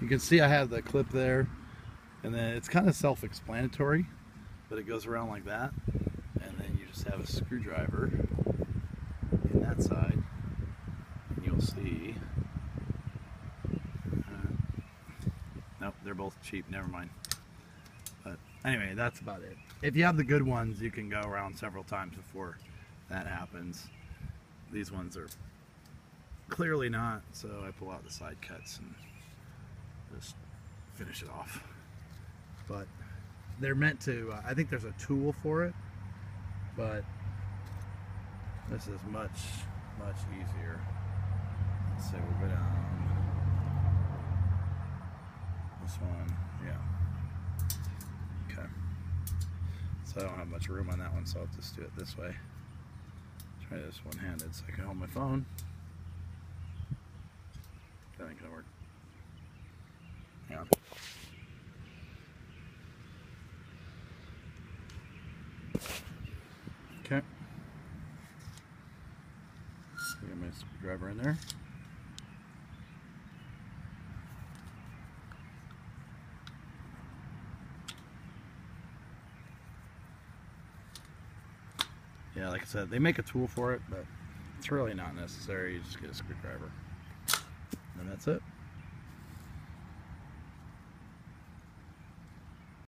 You can see I have the clip there, and then it's kind of self-explanatory, but it goes around like that, and then you just have a screwdriver in that side, and you'll see. Uh, nope, they're both cheap. Never mind. But anyway, that's about it. If you have the good ones, you can go around several times before that happens. These ones are clearly not, so I pull out the side cuts and just finish it off. But they're meant to, uh, I think there's a tool for it, but this is much, much easier. So we'll go down this one, yeah. Okay. So I don't have much room on that one, so I'll just do it this way. Try this one-handed so I can hold my phone. That ain't gonna work. Okay. Get my screwdriver in there. Yeah, like I said, they make a tool for it, but it's really not necessary. You just get a screwdriver. And that's it.